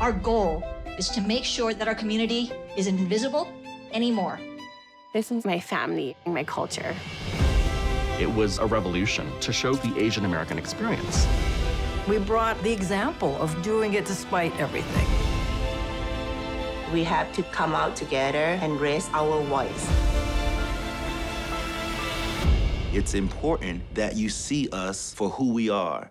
Our goal is to make sure that our community isn't invisible anymore. This is my family, and my culture. It was a revolution to show the Asian American experience. We brought the example of doing it despite everything. We have to come out together and raise our voice. It's important that you see us for who we are